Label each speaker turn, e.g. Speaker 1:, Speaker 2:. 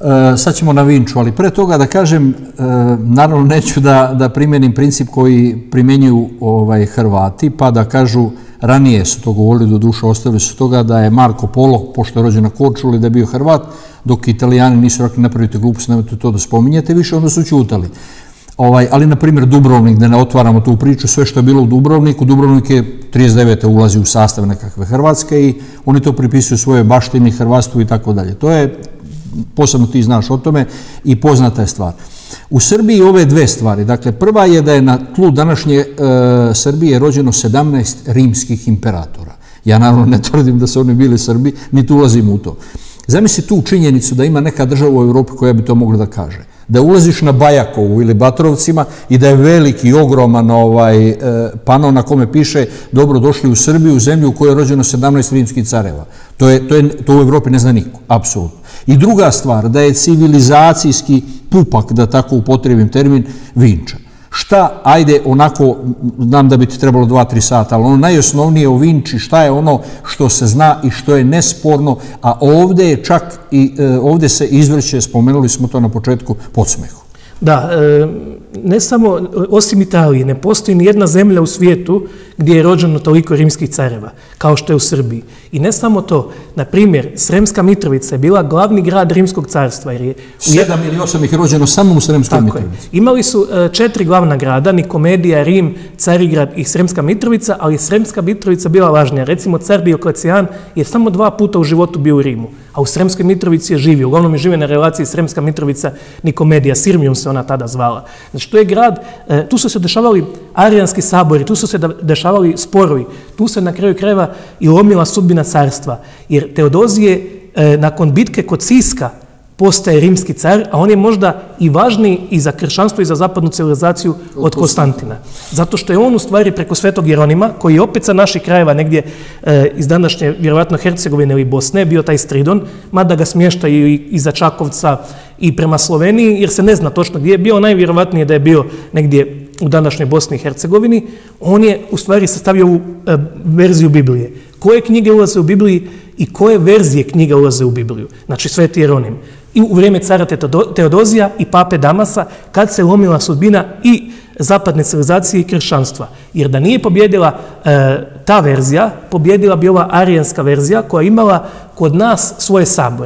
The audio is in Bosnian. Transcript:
Speaker 1: E, sad ćemo na Vinču, ali pre toga da kažem, e, naravno neću da, da primjenim princip koji primjenjuju ovaj, Hrvati, pa da kažu, ranije su to govorili, do duše ostavili su toga da je Marko Polo, pošto je rođen na Korčuli, da je bio Hrvat, dok italijani nisu rekli napravite glupost, nemojte to da spominjete više, onda su čutali. Ovaj, ali, na primjer, Dubrovnik, da ne otvaramo tu priču, sve što je bilo u Dubrovniku, Dubrovnik je 39. ulazi u sastav nekakve Hrvatske i oni to pripisuju svoje baštini, Hrvatstvu i tako dalje. To je, posebno ti znaš o tome, i poznata je stvar. U Srbiji ove dve stvari. Dakle, prva je da je na tlu današnje e, Srbije rođeno 17 rimskih imperatora. Ja naravno ne tvrdim da su oni bili Srbi, niti ulazim u to. Zamisli tu činjenicu da ima neka država u Evropi koja bi to mogla da kaže. Da ulaziš na Bajakovu ili Batrovcima i da je veliki, ogroman ovaj, e, pano na kome piše dobro došli u Srbiju, u zemlju u kojoj je rođeno 17 rimskih careva. To, je, to, je, to u Evropi ne zna niko, apsolutno. I druga stvar, da je civilizacijski pupak, da tako upotrebim termin, vinčan. Šta, ajde, onako, znam da bi ti trebalo dva, tri sata, ali ono najosnovnije u Vinči, šta je ono što se zna i što je nesporno, a ovdje je čak i e, ovdje se izvrće, spomenuli smo to na početku, podsmehu.
Speaker 2: Da, e, ne samo, osim Italije, ne postoji ni jedna zemlja u svijetu gdje je rođeno toliko rimskih careva, kao što je u Srbiji. I ne samo to, na primjer, Sremska Mitrovica je bila glavni grad Rimskog carstva. Jer je
Speaker 1: Sedam ili osam ih rođeno samo u Sremskoj Mitrovici.
Speaker 2: Imali su e, četiri glavna grada, Nikomedija, Rim, Carigrad i Sremska Mitrovica, ali Sremska Mitrovica bila važnija. Recimo, car Dioklecijan je samo dva puta u životu bio u Rimu, a u Sremskoj Mitrovici je živio. Uglavnom je živio na relaciji Sremska Mitrovica, Nikomedija, Sirmium se ona tada zvala. Znači, to je grad, e, tu su se dešavali arijanski sabori, tu su se dešavali sporovi, tu se na kraju krajeva i lomila sudbina carstva. Jer Teodozije, e, nakon bitke kod Siska, postaje rimski car, a on je možda i važniji i za kršanstvo i za zapadnu civilizaciju od Konstantina. Zato što je on u stvari preko svetog Jeronima, koji je opet sa naših krajeva negdje e, iz današnje, vjerovatno, Hercegovine ili Bosne, bio taj Stridon, mada ga smještaju i, i za Čakovca i prema Sloveniji, jer se ne zna točno gdje je bio, najvjerovatnije da je bio negdje u današnjoj Bosni i Hercegovini, on je u stvari sastavio ovu e, verziju Biblije. Koje knjige ulaze u Bibliji i koje verzije knjiga ulaze u Bibliju? Znači, Sveti Jeronim i u vrijeme cara Teodozija i pape Damasa, kad se lomila sudbina i zapadne civilizacije i kršćanstva. Jer da nije pobjedila e, ta verzija, pobjedila bi ova arijanska verzija koja imala kod nas svoje sabore.